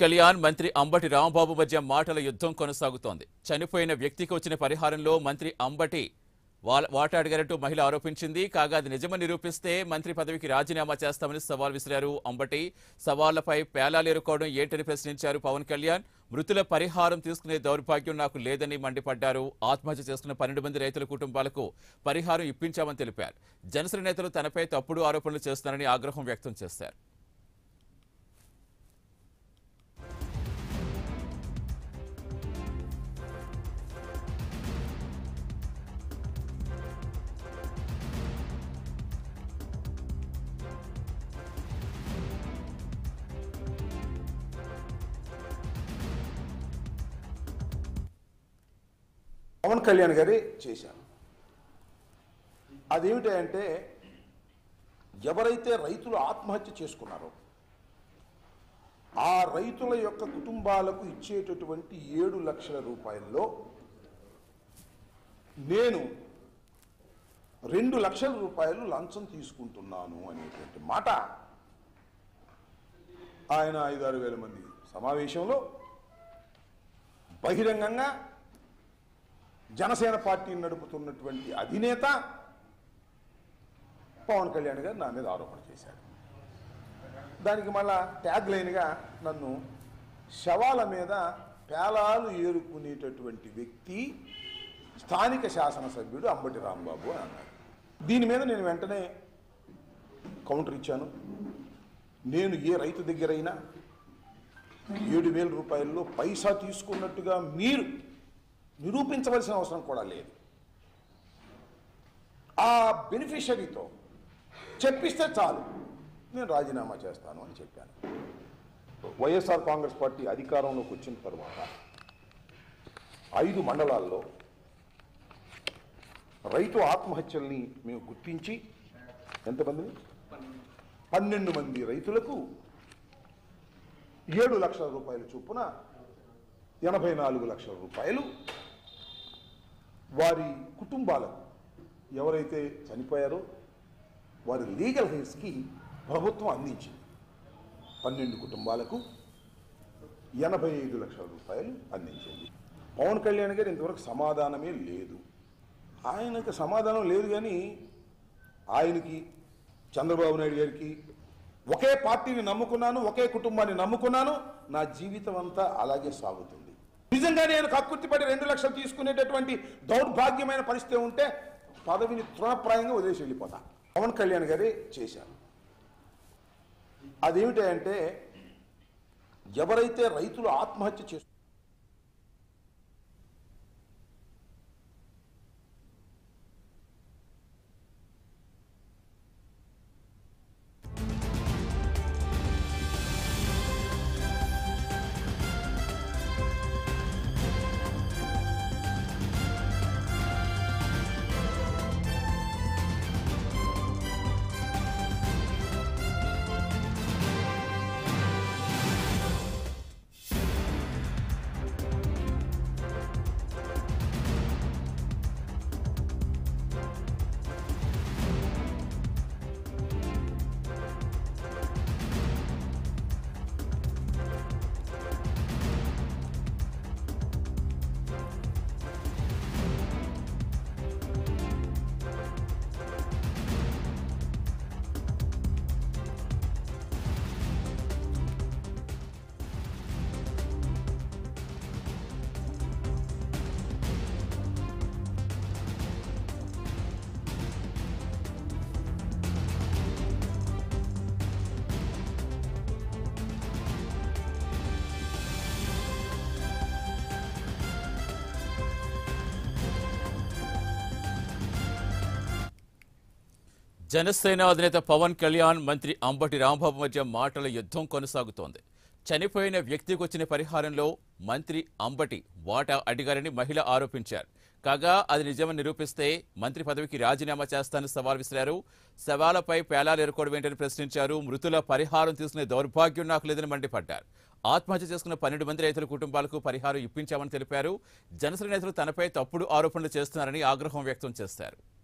కళ్యాణ్ మంత్రి అంబటి రాంబాబు మధ్య మాటల యుద్ధం కొనసాగుతోంది. చనిపోయిన వ్యక్తికి వచ్చిన పరిహారంలో మంత్రి అంబటి వా- అడిగారంటూ మహిళ ఆరోపించింది. కాగా అది నిజమని నిరూపిస్తే మంత్రి పదవికి రాజీనామా చేస్తామని సవాల్ విసిరారు అంబటి. సవాళ్ళపై పేలాలేరుకోవడం ఏంటని ప్రశ్నించారు పవన్ కళ్యాణ్. మృతుల పరిహారం తీసుకునే దౌర్భాగ్యం నాకు లేదని మండిపడ్డారు. ఆత్మహత్య చేసుకున్న పన్నెండు మంది రైతుల కుటుంబాలకు పరిహారం ఇప్పించామని తెలిపారు. జనసేన నేతలు తనపై తప్పుడు ఆరోపణలు చేస్తున్నారని ఆగ్రహం వ్యక్తం చేశారు. పవన్ కళ్యాణ్ గారే చేశారు. అదేమిటంటే ఎవరైతే రైతులు ఆత్మహత్య చేసుకున్నారో ఆ రైతుల యొక్క కుటుంబాలకు ఇచ్చేటటువంటి ఏడు లక్షల రూపాయల్లో నేను రెండు లక్షల రూపాయలు లంచం తీసుకుంటున్నాను అనేటువంటి మాట ఆయన ఐదారు వేల మంది సమావేశంలో బహిరంగంగా జనసేన పార్టీని నడుపుతున్నటువంటి అధినేత పవన్ కళ్యాణ్ గారు నా మీద ఆరోపణ చేశారు. దానికి మళ్ళా ట్యాగ్ లైన్గా నన్ను శవాల మీద పేలాలు ఏరుకునేటటువంటి వ్యక్తి స్థానిక శాసనసభ్యుడు అంబటి రాంబాబు అని అన్నారు. దీని మీద నేను వెంటనే కౌంటర్ ఇచ్చాను. నేను ఏ రైతు దగ్గరైనా ఏడు వేల రూపాయల్లో పైసా తీసుకున్నట్టుగా మీరు నిరూపించవలసిన అవసరం కూడా లేదు. ఆ బెనిఫిషరీతో చెప్పిస్తే చాలు నేను రాజీనామా చేస్తాను అని చెప్పాను. వైఎస్ఆర్ కాంగ్రెస్ పార్టీ అధికారంలోకి వచ్చిన తర్వాత ఐదు మండలాల్లో రైతు ఆత్మహత్యల్ని మేము గుర్తించి ఎంతమందిని పన్నెండు మంది రైతులకు ఏడు లక్షల రూపాయల చొప్పున ఎనభై నాలుగు లక్షల రూపాయలు వారి కుటుంబాలకు ఎవరైతే చనిపోయారో వారి లీగల్ హెయిర్స్కి ప్రభుత్వం అందించింది. పన్నెండు కుటుంబాలకు ఎనభై ఐదు లక్షల రూపాయలు అందించింది. పవన్ కళ్యాణ్ గారు ఇంతవరకు సమాధానమే లేదు. ఆయనకు సమాధానం లేదు కానీ ఆయనకి చంద్రబాబు నాయుడు గారికి ఒకే పార్టీని నమ్ముకున్నాను ఒకే కుటుంబాన్ని నమ్ముకున్నాను నా జీవితం అంతా అలాగే సాగుతుంది. నిజంగా నేను కక్కుర్తిపడి రెండు లక్షలు తీసుకునేటటువంటి దౌర్భాగ్యమైన పరిస్థితి ఉంటే పదవిని తృణప్రాయంగా వదిలేసి వెళ్ళిపోతా. పవన్ కళ్యాణ్ గారే చేశారు. అదేమిటంటే ఎవరైతే రైతులు ఆత్మహత్య చేస్తూ జనసేన అధినేత పవన్ కళ్యాణ్ మంత్రి అంబటి రాంబాబు మధ్య మాటల యుద్ధం కొనసాగుతోంది. చనిపోయిన వ్యక్తికి వచ్చిన పరిహారంలో మంత్రి అంబటి వాటా అడిగారని మహిళ ఆరోపించారు. కాగా అది నిజమని నిరూపిస్తే మంత్రి పదవికి రాజీనామా చేస్తానని సవాల్ విసిరారు. శవాలపై పేలాలు ఎరుకోవడం ఏంటని ప్రశ్నించారు. మృతుల పరిహారం తీసుకునే దౌర్భాగ్యం నాకు లేదని మండిపడ్డారు. ఆత్మహత్య చేసుకున్న పన్నెండు మంది రైతుల కుటుంబాలకు పరిహారం ఇప్పించామని తెలిపారు. జనసేన నేతలు తనపై తప్పుడు ఆరోపణలు చేస్తున్నారని ఆగ్రహం వ్యక్తం చేశారు.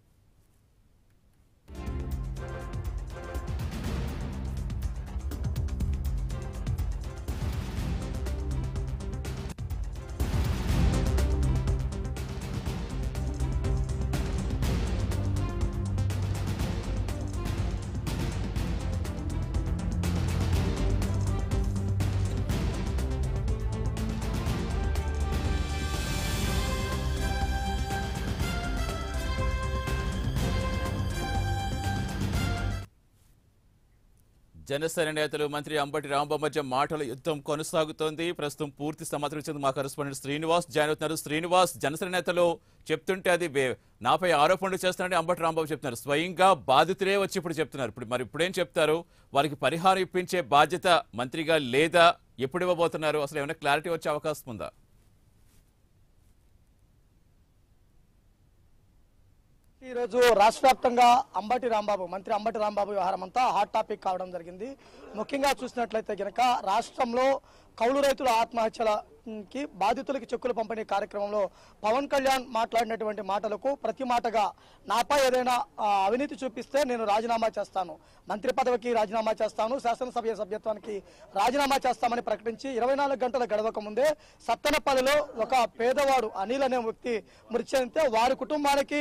జనసేన నేతలు మంత్రి అంబటి రాంబాబు మధ్య మాటల యుద్ధం కొనసాగుతోంది. ప్రస్తుతం పూర్తి సమాచారం ఇచ్చింది మా కరెస్పాండెంట్ శ్రీనివాస్ జాయిన్ అవుతున్నారు. శ్రీనివాస్ జనసేన నేతలు చెప్తుంటే అది నాపై ఆరోపణలు చేస్తున్నారని అంబటి రాంబాబు చెప్తున్నారు. స్వయంగా బాధితులే వచ్చి ఇప్పుడు చెప్తున్నారు. ఇప్పుడు మరి ఇప్పుడేం చెప్తారు? వారికి పరిహారం ఇప్పించే బాధ్యత మంత్రిగా లేదా ఎప్పుడు ఇవ్వబోతున్నారు? అసలు ఏమైనా క్లారిటీ వచ్చే అవకాశం ఉందా? ఈరోజు రాష్ట్ర వ్యాప్తంగా అంబటి రాంబాబు మంత్రి అంబటి రాంబాబు వ్యవహారం అంతా హాట్ టాపిక్ కావడం జరిగింది. ముఖ్యంగా చూసినట్లయితే గనక రాష్ట్రంలో కౌలు రైతుల ఆత్మహత్యల కి బాధితులకి చెక్కులు పంపిణీ కార్యక్రమంలో పవన్ కళ్యాణ్ మాట్లాడినటువంటి మాటలకు ప్రతి మాటగా నాపై ఏదైనా అవినీతి చూపిస్తే నేను రాజీనామా చేస్తాను. మంత్రి పదవికి రాజీనామా చేస్తాను. శాసనసభ సభ్యత్వానికి రాజీనామా చేస్తామని ప్రకటించి ఇరవై నాలుగు గంటల గడవక ముందే సత్తెనపల్లిలో ఒక పేదవాడు అనిల్ అనే వ్యక్తి మృతి చెందితే వారి కుటుంబానికి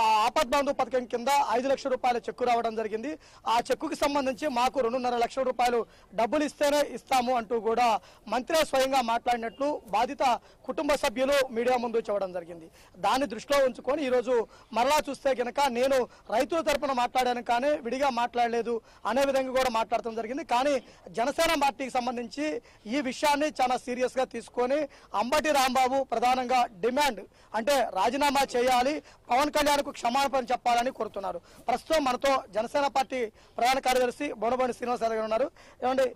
ఆ పథకం కింద ఐదు లక్షల రూపాయల చెక్కు రావడం జరిగింది. ఆ చెక్కుకి సంబంధించి మాకు రెండున్నర లక్షల రూపాయలు డబ్బులు ఇస్తేనే ఇస్తాము అంటూ కూడా మంత్రి స్వయంగా మాట్లాడినట్లు బాధిత కుటుంబ సభ్యులు మీడియా ముందు చూడడం జరిగింది. దాన్ని దృష్టిలో ఉంచుకొని ఈరోజు మరలా చూస్తే కనుక నేను రైతుల తరపున మాట్లాడాను కానీ విడిగా మాట్లాడలేదు అనే విధంగా కూడా మాట్లాడటం జరిగింది. కానీ జనసేన పార్టీకి సంబంధించి ఈ విషయాన్ని చాలా సీరియస్గా తీసుకొని అంబటి రాంబాబు ప్రధానంగా డిమాండ్ అంటే రాజీనామా చేయాలి పవన్ కళ్యాణ్కు క్షమాపణ చెప్పాలని కోరుతున్నారు. ప్రస్తుతం మనతో జనసేన పార్టీ ప్రధాన కార్యదర్శి బొనబోని శ్రీనివాసరావు గారు ఉన్నారు. ఏమండి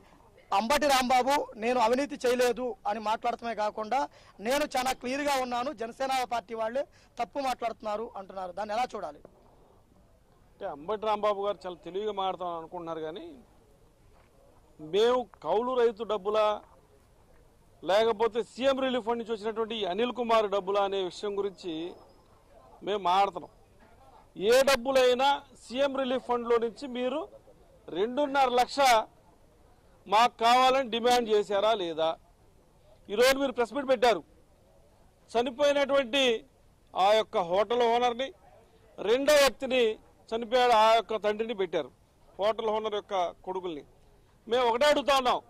అంబటి రాంబాబు నేను అవినీతి చేయలేదు అని మాట్లాడటమే కాకుండా నేను చాలా క్లియర్గా ఉన్నాను జనసేన పార్టీ వాళ్ళే తప్పు మాట్లాడుతున్నారు అంటున్నారు. దాన్ని ఎలా చూడాలి? అంటే అంబటి రాంబాబు గారు చాలా తెలివిగా మాట్లాడతాం అనుకుంటున్నారు కానీ మేము కౌలు రైతు డబ్బులా లేకపోతే సీఎం రిలీఫ్ ఫండ్ నుంచి వచ్చినటువంటి అనిల్ కుమార్ డబ్బులా అనే విషయం గురించి మేము మాట్లాడుతున్నాం. ఏ డబ్బులైనా సీఎం రిలీఫ్ ఫండ్లో నుంచి మీరు రెండున్నర లక్ష మాకు కావాలని డిమాండ్ చేశారా లేదా? ఈరోజు మీరు ప్రెస్ మీట్ పెట్టారు. చనిపోయినటువంటి ఆ యొక్క హోటల్ ఓనర్ని రెండో వ్యక్తిని చనిపోయాడు ఆ యొక్క తండ్రిని పెట్టారు హోటల్ ఓనర్ యొక్క కొడుకుల్ని. మేము ఒకటే అడుగుతా ఉన్నాం.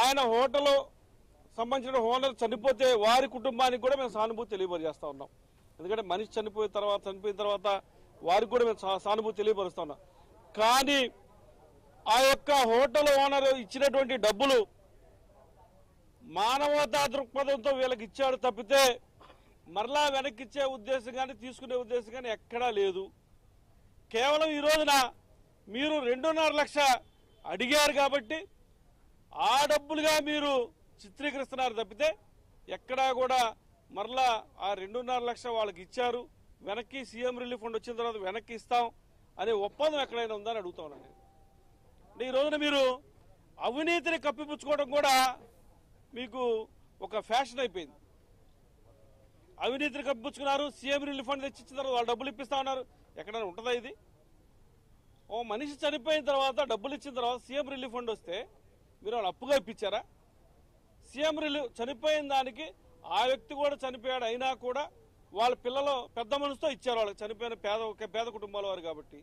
ఆయన హోటల్ సంబంధించిన ఓనర్ చనిపోతే వారి కుటుంబానికి కూడా మేము సానుభూతి తెలియపరిచేస్తా ఉన్నాం. ఎందుకంటే మనిషి చనిపోయిన తర్వాత చనిపోయిన తర్వాత వారికి కూడా మేము సానుభూతి తెలియపరుస్తా ఉన్నాం. కానీ ఆ యొక్క హోటల్ ఓనర్ ఇచ్చినటువంటి డబ్బులు మానవతా దృక్పథంతో వీళ్ళకి ఇచ్చాడు తప్పితే మరలా వెనక్కి ఇచ్చే ఉద్దేశం కానీ తీసుకునే ఉద్దేశం కానీ ఎక్కడా లేదు. కేవలం ఈ రోజున మీరు రెండున్నర లక్ష అడిగారు కాబట్టి ఆ డబ్బులుగా మీరు చిత్రీకరిస్తున్నారు తప్పితే ఎక్కడా కూడా మరలా ఆ రెండున్నర లక్ష వాళ్ళకి ఇచ్చారు. వెనక్కి సీఎం రిలీఫ్ ఫండ్ వచ్చిన తర్వాత వెనక్కి ఇస్తాం అనే ఒప్పందం ఎక్కడైనా ఉందని అడుగుతా ఉన్నాను నేను. ఈ రోజున మీరు అవినీతిని కప్పిపుచ్చుకోవడం కూడా మీకు ఒక ఫ్యాషన్ అయిపోయింది. అవినీతిని కప్పిపుచ్చుకున్నారు సీఎం రిలీఫ్ ఫండ్ తెచ్చి ఇచ్చిన తర్వాత వాళ్ళు డబ్బులు ఇప్పిస్తా ఉన్నారు. ఎక్కడైనా ఉంటుందా ఇది? ఓ మనిషి చనిపోయిన తర్వాత డబ్బులు ఇచ్చిన తర్వాత సీఎం రిలీఫ్ ఫండ్ వస్తే మీరు వాళ్ళు అప్పుగా ఇప్పించారా? సీఎం రిలీఫ్ చనిపోయిన దానికి ఆ వ్యక్తి కూడా చనిపోయాడు అయినా కూడా వాళ్ళ పిల్లలు పెద్ద మనసుతో ఇచ్చారు వాళ్ళకి. చనిపోయిన పేద పేద కుటుంబాల వారు కాబట్టి.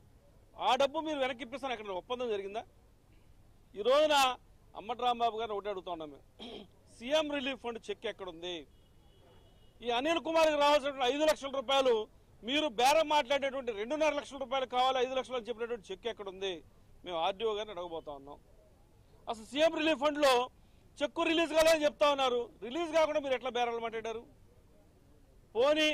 ఆ డబ్బు మీరు వెనక్కి ఇప్పిస్తాను ఎక్కడ ఒప్పందం జరిగిందా? ఈ రోజున అమ్మటి రాంబాబు గారిని ఒకటి అడుగుతా ఉన్నాం మేము. సీఎం రిలీఫ్ ఫండ్ చెక్ ఎక్కడుంది? ఈ అనిల్ కుమార్కి రావాల్సినటువంటి ఐదు లక్షల రూపాయలు మీరు బేరం మాట్లాడేటువంటి రెండున్నర లక్షల రూపాయలు కావాలి ఐదు లక్షలు అని చెప్పినటువంటి చెక్ ఎక్కడుంది? మేము ఆర్డీఓ గారిని అడగబోతా ఉన్నాం. అసలు సీఎం రిలీఫ్ ఫండ్లో చెక్కు రిలీజ్ కాలేదని చెప్తా ఉన్నారు. రిలీజ్ కాకుండా మీరు ఎట్లా బేరాలు మాట్లాడారు? పోనీ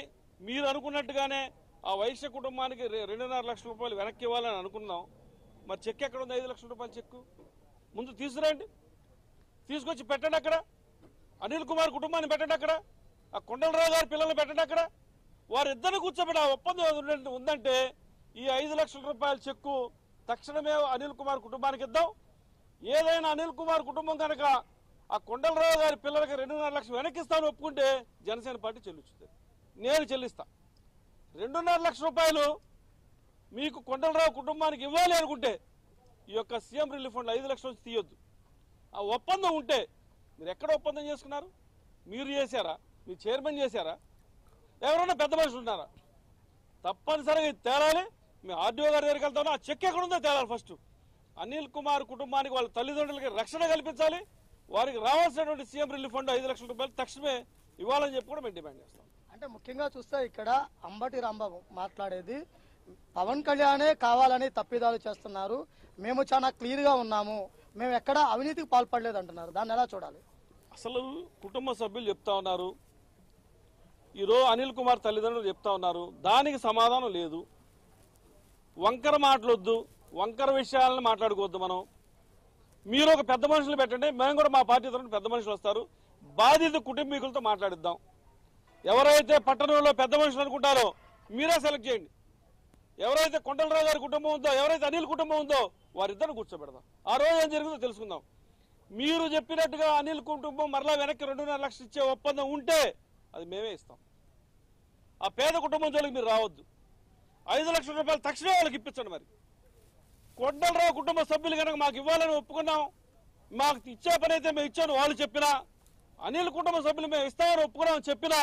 మీరు అనుకున్నట్టుగానే ఆ వైశ్య కుటుంబానికి రెండున్నర లక్షల రూపాయలు వెనక్కి ఇవ్వాలని అనుకున్నాం. మరి చెక్ ఎక్కడ ఉంది ఐదు లక్షల రూపాయల చెక్కు? ముందు తీసుకురండి. తీసుకొచ్చి పెట్టండి అక్కడ. అనిల్ కుమార్ కుటుంబాన్ని పెట్టండి అక్కడ. ఆ కొండలరావు గారి పిల్లల్ని పెట్టండి అక్కడ. వారిద్దరిని కూర్చోబెట్టి ఆ ఒప్పందం ఉందంటే- ఉందంటే ఈ ఐదు లక్షల రూపాయల చెక్కు తక్షణమే అనిల్ కుమార్ కుటుంబానికి ఇద్దాం. ఏదైనా అనిల్ కుమార్ కుటుంబం కనుక ఆ కొండలరావు గారి పిల్లలకి రెండున్నర లక్షలు వెనక్కిస్తాను ఒప్పుకుంటే జనసేన పార్టీ చెల్లించుతుంది నేను చెల్లిస్తా. రెండున్నర లక్షల రూపాయలు మీకు కొండలరావు కుటుంబానికి ఇవ్వాలి అనుకుంటే ఈ యొక్క సీఎం రిలీఫ్ ఫండ్లో ఐదు లక్షల నుంచి తీయొద్దు. ఆ ఒప్పందం ఉంటే మీరు ఎక్కడ ఒప్పందం చేసుకున్నారు? మీరు చేశారా? మీ చైర్మన్ చేశారా? ఎవరన్నా పెద్ద మనుషులు ఉన్నారా? తప్పనిసరిగా ఇది తేలాలి. మేము ఆర్డీఓ గారి దగ్గరికి వెళ్తాను. ఆ చెక్ ఎక్కడ ఉందో తేలాలి ఫస్ట్. అనిల్ కుమార్ కుటుంబానికి వాళ్ళ తల్లిదండ్రులకి రక్షణ కల్పించాలి. వారికి రావాల్సినటువంటి సీఎం రిలీఫ్ ఫండ్ ఐదు లక్షల రూపాయలు తక్షణమే ఇవ్వాలని చెప్పి కూడా మేము డిమాండ్ చేస్తాం. అంటే ముఖ్యంగా చూస్తే ఇక్కడ అంబటి రాంబాబు మాట్లాడేది పవన్ కళ్యాణే కావాలని తప్పిదాలు చేస్తున్నారు. మేము చాలా క్లియర్గా ఉన్నాము. మేము ఎక్కడ అవినీతికి పాల్పడలేదు అంటున్నారు. దాన్ని ఎలా చూడాలి? అసలు కుటుంబ సభ్యులు చెప్తా ఉన్నారు. ఈరోజు అనిల్ కుమార్ తల్లిదండ్రులు చెప్తా ఉన్నారు. దానికి సమాధానం లేదు. వంకర మాటలొద్దు. వంకర విషయాలను మాట్లాడుకోవద్దు మనం. మీరు ఒక పెద్ద మనుషులు పెట్టండి. మేము కూడా మా పార్టీ తరఫున పెద్ద మనుషులు వస్తారు. బాధిత కుటుంబీకులతో మాట్లాడిద్దాం. ఎవరైతే పట్టణంలో పెద్ద మనుషులు అనుకుంటారో మీరే సెలెక్ట్ చేయండి. ఎవరైతే కొండలరావు గారి కుటుంబం ఉందో ఎవరైతే అనిల్ కుటుంబం ఉందో వారిద్దరిని కూర్చోబెడదాం. ఆ రోజు ఏం జరిగిందో తెలుసుకుందాం. మీరు చెప్పినట్టుగా అనిల్ కుటుంబం మరలా వెనక్కి రెండున్నర లక్షలు ఇచ్చే ఒప్పందం ఉంటే అది మేమే ఇస్తాం. ఆ పేద కుటుంబం జోలికి మీరు రావద్దు. ఐదు లక్షల రూపాయలు తక్షణమే వాళ్ళకి ఇప్పించండి మరి. కొండలరావు కుటుంబ సభ్యులు కనుక మాకు ఇవ్వాలని ఒప్పుకున్నాం మాకు ఇచ్చే పని అయితే మేము ఇచ్చాను వాళ్ళు చెప్పినా అనిల్ కుటుంబ సభ్యులు మేము ఇస్తామని ఒప్పుకున్నామని చెప్పినా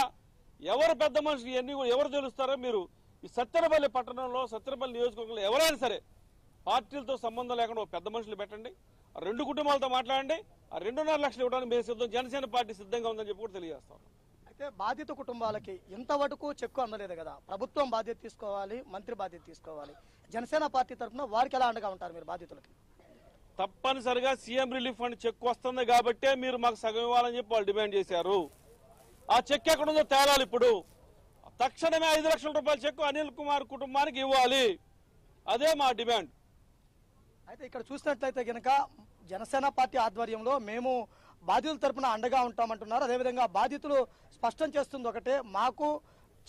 ఎవరు పెద్ద మనుషులు ఇవన్నీ కూడా ఎవరు తెలుస్తారో మీరు ఈ సత్తెనపల్లి పట్టణంలో సత్తెనపల్లి నియోజకవర్గంలో ఎవరైనా సరే పార్టీలతో సంబంధం లేకుండా పెద్ద మనుషులు పెట్టండి. రెండు కుటుంబాలతో మాట్లాడండి. ఆ రెండున్నర లక్షలు ఇవ్వడానికి మేము సిద్ధం జనసేన పార్టీ సిద్ధంగా ఉందని చెప్పి కూడా తెలియజేస్తాం అయితే బాధిత కుటుంబాలకి ఇంతవరకు చెక్కు అందలేదు కదా. ప్రభుత్వం బాధ్యత తీసుకోవాలి మంత్రి బాధ్యత తీసుకోవాలి. జనసేన పార్టీ తరఫున వారికి ఎలా అండగా ఉంటారు మీరు బాధితులకి? తప్పనిసరిగా సీఎం రిలీఫ్ ఫండ్ చెక్ వస్తుంది కాబట్టే మీరు మాకు సగం ఇవ్వాలని చెప్పి వాళ్ళు డిమాండ్ చేశారు. ఆ చెక్ ఎక్కడ ఉందో తేలాలి ఇప్పుడు. తక్షణమే ఐదు లక్షల రూపాయల చెక్ అనిల్ కుమార్ కుటుంబానికి ఇవ్వాలి. అదే మా డిమాండ్. అయితే ఇక్కడ చూసినట్లయితే గనక జనసేన పార్టీ ఆధ్వర్యంలో మేము బాధితుల తరపున అండగా ఉంటామంటున్నారు. అదేవిధంగా బాధితులు స్పష్టం చేస్తుంది ఒకటే మాకు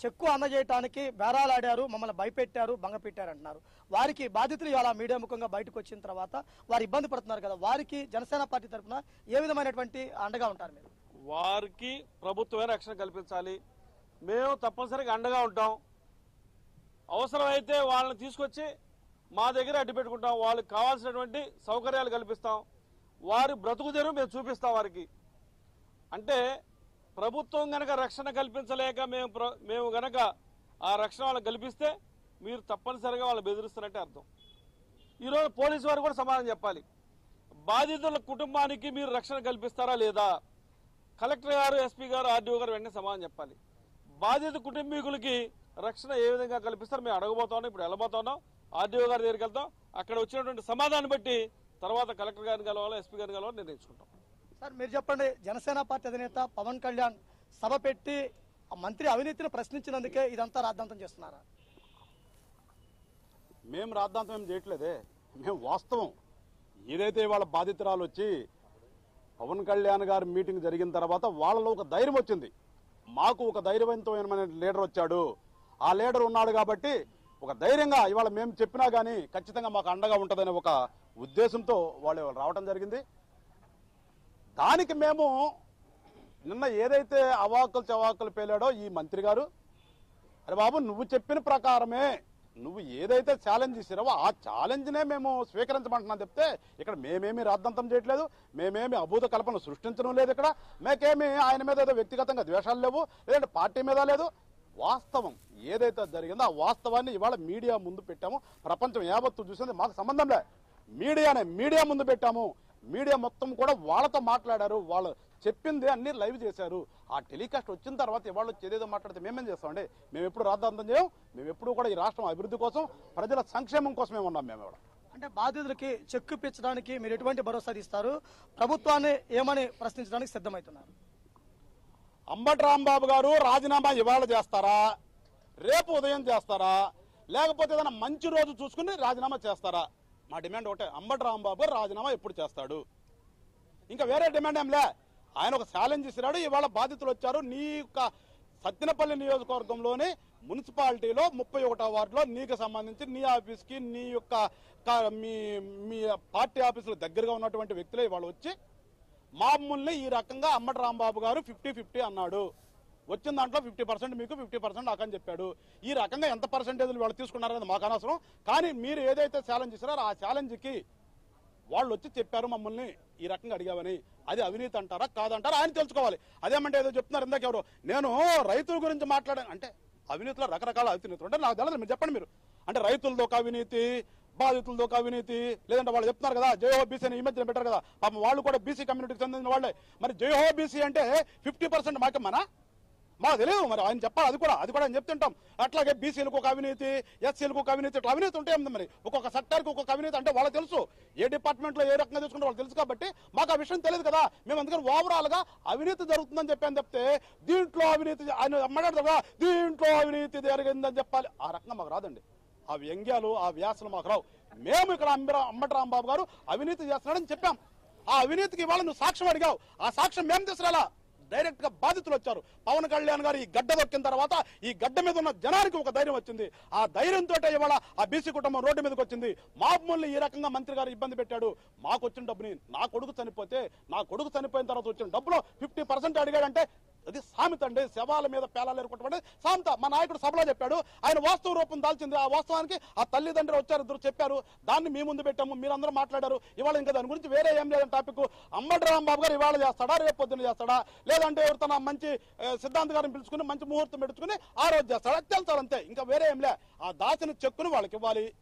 చెక్కు అందజేయటానికి బేరాలాడారు మమ్మల్ని భయపెట్టారు భంగపెట్టారు అంటున్నారు వారికి బాధితులు ఇలా మీడియా ముఖంగా బయటకు వచ్చిన తర్వాత వారు ఇబ్బంది పడుతున్నారు కదా వారికి జనసేన పార్టీ తరపున ఏ విధమైనటువంటి అండగా ఉంటారు మీరు? వారికి ప్రభుత్వమే రక్షణ కల్పించాలి. మేము తప్పనిసరిగా అండగా ఉంటాం. అవసరమైతే వాళ్ళని తీసుకొచ్చి మా దగ్గర అడ్డు పెట్టుకుంటాం. వాళ్ళకి కావాల్సినటువంటి సౌకర్యాలు కల్పిస్తాం. వారి బ్రతుకు తెరువు మేము చూపిస్తాం వారికి. అంటే ప్రభుత్వం గనక రక్షణ కల్పించలేక మేము ప్ర- మేము గనక ఆ రక్షణ వాళ్ళకి కల్పిస్తే మీరు తప్పనిసరిగా వాళ్ళు బెదిరిస్తున్నట్టే అర్థం. ఈరోజు పోలీసు వారు కూడా సమాధానం చెప్పాలి. బాధితుల కుటుంబానికి మీరు రక్షణ కల్పిస్తారా లేదా? కలెక్టర్ గారు ఎస్పీ గారు ఆర్డీఓ గారు వెంటనే సమాధానం చెప్పాలి. బాధిత కుటుంబీకులకి రక్షణ ఏ విధంగా కల్పిస్తారు మేము అడగబోతున్నాం ఇప్పుడు వెళ్ళబోతున్నాం. ఆర్డీఓ గారి దగ్గరికి వెళ్తాం. అక్కడ వచ్చినటువంటి సమాధానం బట్టి తర్వాత కలెక్టర్ గారిని కలవాలో ఎస్పీ గారిని కలవాలో నిర్ణయించుకుంటాం. సార్ మీరు చెప్పండి జనసేన పార్టీ అధినేత పవన్ కళ్యాణ్ సభ పెట్టి ఆ మంత్రి అవినీతిని ప్రశ్నించినందుకే ఇదంతా రాద్ధాంతం చేస్తున్నారా? మేము రాద్ధాంతం ఏం చేయట్లేదే. మేము వాస్తవం. ఏదైతే వాళ్ళ బాధితురాలు వచ్చి పవన్ కళ్యాణ్ గారి మీటింగ్ జరిగిన తర్వాత వాళ్ళలో ఒక ధైర్యం వచ్చింది. మాకు ఒక ధైర్యవంతమైన లీడర్ వచ్చాడు. ఆ లీడర్ ఉన్నాడు కాబట్టి ఒక ధైర్యంగా ఇవాళ మేము చెప్పినా కానీ ఖచ్చితంగా మాకు అండగా ఉంటుందనే ఒక ఉద్దేశంతో వాళ్ళు రావడం జరిగింది. దానికి మేము నిన్న ఏదైతే అవాకులు చవాకులు పేలాడో ఈ మంత్రి గారు అరే బాబు నువ్వు చెప్పిన ప్రకారమే నువ్వు ఏదైతే ఛాలెంజ్ ఇచ్చినావో ఆ ఛాలెంజ్నే మేము స్వీకరించమంటున్నాం చెప్తే ఇక్కడ మేమేమి రాద్ధాంతం చేయట్లేదు మేమేమి అభూత కల్పన సృష్టించడం లేదు ఇక్కడ మేకేమి ఆయన మీద ఏదో వ్యక్తిగతంగా ద్వేషాలు లేవు లేదంటే పార్టీ మీద లేదు. వాస్తవం ఏదైతే జరిగిందో ఆ వాస్తవాన్ని ఇవాళ మీడియా ముందు పెట్టాము. ప్రపంచం యావత్తు చూసింది మాకు సంబంధం లే. మీడియానే మీడియా ముందు పెట్టాము. మీడియా మొత్తం కూడా వాళ్ళతో మాట్లాడారు. వాళ్ళు చెప్పింది అన్ని లైవ్ చేశారు. ఆ టెలికాస్ట్ వచ్చిన తర్వాత ఇవాళ వచ్చి ఏదేదో మాట్లాడితే మేమేం చేస్తామండి? మేము ఎప్పుడు రాద్ధాంతం చేయం? మేము ఎప్పుడు కూడా ఈ రాష్ట్రం అభివృద్ధి కోసం ప్రజల సంక్షేమం కోసమే ఉన్నాం మేము కూడా అంటే బాధితులకి చెక్కు ఇప్పించడానికి మీరు ఎటువంటి భరోసా ఇస్తారు ప్రభుత్వాన్ని ఏమని ప్రశ్నించడానికి సిద్ధమవుతున్నారు అంబటి రాంబాబు గారు రాజీనామా ఇవాళ చేస్తారా? రేపు ఉదయం చేస్తారా? లేకపోతే ఏదైనా మంచి రోజు చూసుకుని రాజీనామా చేస్తారా? మా డిమాండ్ ఒకటే అంబటి రాంబాబు రాజీనామా ఎప్పుడు చేస్తాడు? ఇంకా వేరే డిమాండ్ ఏం లే. ఆయన ఒక ఛాలెంజ్ ఇస్తున్నాడు ఇవాళ బాధితులు వచ్చారు. నీ యొక్క సత్తినపల్లి నియోజకవర్గంలోని మున్సిపాలిటీలో ముప్పై ఒకటో వార్డులో నీకు సంబంధించి నీ ఆఫీస్కి నీ యొక్క మీ మీ పార్టీ ఆఫీసులు దగ్గరగా ఉన్నటువంటి వ్యక్తులే ఇవాళ వచ్చి మామూల్ని ఈ రకంగా అమ్మటి రాంబాబు గారు ఫిఫ్టీ ఫిఫ్టీ అన్నాడు. వచ్చిన దాంట్లో ఫిఫ్టీ పర్సెంట్ మీకు ఫిఫ్టీ పర్సెంట్ నాకు అని చెప్పాడు. ఈ రకంగా ఎంత పర్సెంటేజ్లు వాళ్ళు తీసుకున్నారనేది మాకు అనవసరం. కానీ మీరు ఏదైతే ఛాలెంజ్ ఇస్తారో ఆ ఛాలెంజ్కి వాళ్ళు వచ్చి చెప్పారు మమ్మల్ని ఈ రకంగా అడిగామని అది అవినీతి అంటారా కాదంటారా ఆయన తెలుసుకోవాలి. అదేమంటే ఏదో చెప్తున్నారు ఇందాక ఎవరు. నేను రైతుల గురించి మాట్లాడాను అంటే అవినీతిలో రకరకాల అవినీతులు అంటే నాకు తెలియదు మీరు చెప్పండి మీరు. అంటే రైతులతో ఒక అవినీతి బాధితులతో అవినీతి లేదంటే వాళ్ళు చెప్తున్నారు కదా జయహో బీసీ అని ఈ మధ్యన పెట్టారు కదా. పాపం వాళ్ళు కూడా బీసీ కమ్యూనిటీకి చెందిన వాళ్ళే. మరి జయహో బీసీ అంటే ఫిఫ్టీ పర్సెంట్ మాకేమన్నా మాకు తెలియదు మరి ఆయన చెప్పాలి అది కూడా అది కూడా ఆయన చెప్తుంటాం. అట్లాగే బీసీలకు ఒక అవినీతి ఎస్సీలకు ఒక అవినీతి ఇట్లా అవినీతి ఉంటాయి మరి? ఒక్కొక్క సెక్టార్కి ఒక్కొక్క అవినీతి అంటే వాళ్ళకి తెలుసు. ఏ డిపార్ట్మెంట్లో ఏ రకంగా తీసుకుంటే వాళ్ళు తెలుసు కాబట్టి మాకు ఆ విషయం తెలియదు కదా. మేము అందుకని ఓవరాల్గా అవినీతి జరుగుతుందని చెప్పాను చెప్తే దీంట్లో అవినీతి ఆయన అమ్మడాడు కదా దీంట్లో అవినీతి జరిగిందని చెప్పాలి. ఆ రకంగా మాకు రాదండి. ఆ వ్యంగ్యాలు ఆ వ్యాసలు మాకు రావు. మేము ఇక్కడ అంబిరా అంబటి రాంబాబు గారు అవినీతి చేస్తున్నాడని చెప్పాం. ఆ అవినీతికి ఇవాళ నువ్వు సాక్ష్యం అడిగావు. ఆ సాక్ష్యం మేము తీసుకురాలా? డైరెక్ట్గా బాధితులు వచ్చారు. పవన్ కళ్యాణ్ గారు ఈ గడ్డ దొక్కిన తర్వాత ఈ గడ్డ మీద ఉన్న జనానికి ఒక ధైర్యం వచ్చింది. ఆ ధైర్యంతో ఇవాళ ఆ బీసీ కుటుంబం రోడ్డు మీదకి వచ్చింది. మామూలు ఈ రకంగా మంత్రి గారు ఇబ్బంది పెట్టాడు. మాకు వచ్చిన డబ్బుని నా కొడుకు చనిపోతే నా కొడుకు చనిపోయిన తర్వాత వచ్చిన డబ్బులో ఫిఫ్టీ పర్సెంట్ అడిగాడంటే అది సామెత అండి. శవాల మీద పేలాలు ఏరుకుంటామంటే సామెత. మా నాయకుడు సభలో చెప్పాడు. ఆయన వాస్తవ రూపం దాల్చింది. ఆ వాస్తవానికి ఆ తల్లిదండ్రులు వచ్చారు ఇద్దరు చెప్పారు. దాన్ని మీ ముందు పెట్టాము మీరందరూ మాట్లాడారు. ఇవాళ ఇంకా దాని గురించి వేరే ఏం లేదని టాపిక్. అమ్మటి రాంబాబు గారు ఇవాళ చేస్తాడా రేపు పొద్దున్న చేస్తాడా? లేదంటే ఎవరు తన మంచి సిద్ధాంత్ గారిని పిలుచుకుని మంచి ముహూర్తం పెట్టుకుని ఆ రోజు చేస్తాడా అది తెలుస్తాడు అంతే. ఇంకా వేరే ఏం లే. ఆ దాచిన చెక్కుని వాళ్ళకి ఇవ్వాలి.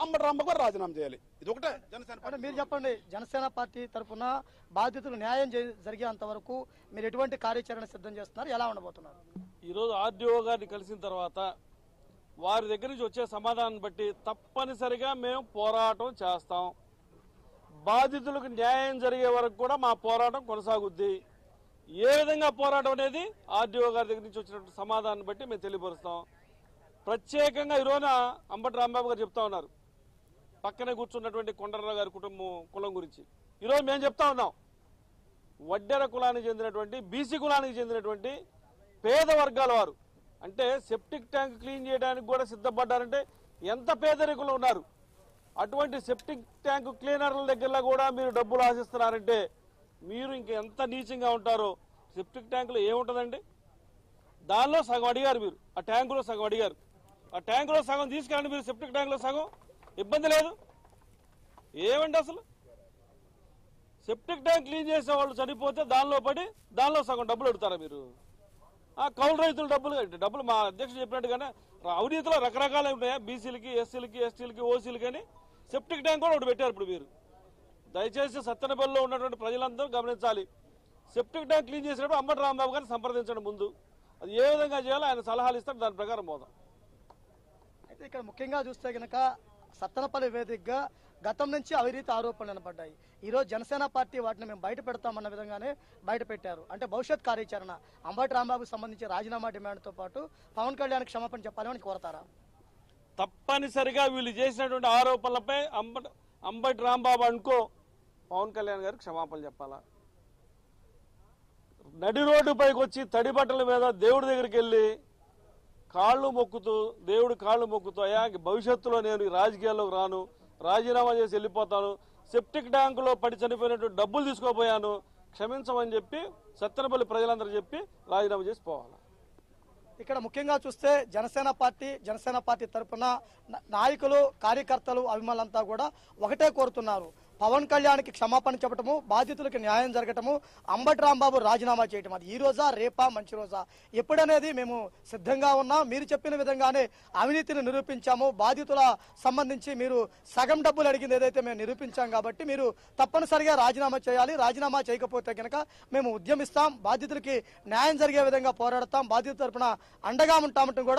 అమ్మటి రాంబాబు గారు రాజీనామా చేయాలి. ఇది ఒకటే. జనసేన. మీరు చెప్పండి జనసేన పార్టీ తరఫున బాధితులు న్యాయం జరి- జరిగేంత వరకు మీరు ఎటువంటి కార్యాచరణ సిద్ధం చేస్తున్నారు? ఎలా ఉండబోతున్నారు? ఈరోజు ఆర్డీఓ గారిని కలిసిన తర్వాత వారి దగ్గర నుంచి వచ్చే సమాధానం బట్టి తప్పనిసరిగా మేము పోరాటం చేస్తాం. బాధితులకు న్యాయం జరిగే వరకు కూడా మా పోరాటం కొనసాగుద్ది. ఏ విధంగా పోరాటం అనేది ఆర్డీఓ గారి దగ్గర నుంచి వచ్చినటువంటి సమాధానం బట్టి మేము తెలియపరుస్తాం. ప్రత్యేకంగా ఈరోజున అంబటి రాంబాబు గారు చెప్తా ఉన్నారు. పక్కనే కూర్చున్నటువంటి కొండర్రావు గారి కుటుంబం కులం గురించి. ఈరోజు మేము చెప్తా ఉన్నాం. వడ్డెర కులానికి చెందినటువంటి బీసీ కులానికి చెందినటువంటి పేద వర్గాల వారు. అంటే సెప్టిక్ ట్యాంక్ క్లీన్ చేయడానికి కూడా సిద్ధపడ్డారంటే ఎంత పేదరికులు ఉన్నారు. అటువంటి సెప్టిక్ ట్యాంక్ క్లీనర్ల దగ్గర కూడా మీరు డబ్బులు ఆశిస్తున్నారంటే మీరు ఇంక ఎంత నీచంగా ఉంటారో సెప్టిక్ ట్యాంకులో ఏముంటుందండి? దానిలో సగం అడిగారు మీరు. ఆ ట్యాంకులో సగం అడిగారు. ఆ ట్యాంకులో సగం తీసుకెళ్ళండి మీరు సెప్టిక్ ట్యాంకులో సగం. ఇబ్బంది లేదు. ఏమండి అసలు? సెప్టిక్ ట్యాంక్ క్లీన్ చేసే వాళ్ళు చనిపోతే దానిలో పడి దానిలో సగం డబ్బులు అడుగుతారా మీరు? ఆ కౌలు రైతులు డబ్బులు డబ్బులు మా అధ్యక్షుడు చెప్పినట్టుగానే అవినీతిలో రకరకాలు ఉంటాయా బీసీలకి ఎస్సీలకి ఎస్టీలకి ఓసీలకి అని. సెప్టిక్ ట్యాంక్ కూడా ఒకటి పెట్టారు ఇప్పుడు మీరు. దయచేసి సత్తెనపల్లిలో ఉన్నటువంటి ప్రజలందరూ గమనించాలి. సెప్టిక్ ట్యాంక్ క్లీన్ చేసినప్పుడు అంబటి రాంబాబు గారిని సంప్రదించండి ముందు అది ఏ విధంగా చేయాలో ఆయన సలహాలు ఇస్తారు దాని ప్రకారం పోదాం. అయితే ఇక్కడ ముఖ్యంగా చూస్తే గనక సత్తనపల్లి వేదికగా గతం నుంచి అవినీతి ఆరోపణలు వినపడ్డాయి. ఈ రోజు జనసేన పార్టీ వాటిని మేము బయట పెడతామన్న విధంగానే బయట పెట్టారు. అంటే భవిష్యత్ కార్యాచరణ అంబటి రాంబాబుకు సంబంధించి రాజీనామా డిమాండ్తో పాటు పవన్ కళ్యాణ్ క్షమాపణ చెప్పాలని కోరతారా? తప్పనిసరిగా వీళ్ళు చేసినటువంటి ఆరోపణలపై అంబటి అంబటి రాంబాబు అనుకో పవన్ కళ్యాణ్ గారికి క్షమాపణ చెప్పాలా? నడి రోడ్డుపైకి వచ్చి తడి బట్టల మీద దేవుడి దగ్గరికి వెళ్ళి కాళ్ళు మొక్కుతూ దేవుడు కాళ్ళు మొక్కుతూ అయ్యా భవిష్యత్తులో నేను రాజకీయాల్లోకి రాను రాజీనామా చేసి వెళ్ళిపోతాను సెప్టిక్ ట్యాంకులో పడి చనిపోయినట్టు డబ్బులు తీసుకోపోయాను క్షమించమని చెప్పి సత్తెనపల్లి ప్రజలందరూ చెప్పి రాజీనామా చేసి పోవాలి? ఇక్కడ ముఖ్యంగా చూస్తే జనసేన పార్టీ జనసేన పార్టీ తరఫున నాయకులు కార్యకర్తలు అభిమానులంతా కూడా ఒకటే కోరుతున్నారు. పవన్ కళ్యాణ్కి క్షమాపణ చెప్పటము బాధితులకు న్యాయం జరగటము అంబటి రాంబాబు రాజీనామా చేయటం. అది ఈ రోజా రేపా మంచి రోజా? ఎప్పుడనేది మేము సిద్ధంగా ఉన్నాం. మీరు చెప్పిన విధంగానే అవినీతిని నిరూపించాము. బాధితుల సంబంధించి మీరు సగం డబ్బులు అడిగింది ఏదైతే మేము నిరూపించాం కాబట్టి మీరు తప్పనిసరిగా రాజీనామా చేయాలి. రాజీనామా చేయకపోతే కనుక మేము ఉద్యమిస్తాం. బాధితులకి న్యాయం జరిగే విధంగా పోరాడతాం. బాధితుల తరపున అండగా ఉంటామంటూ కూడా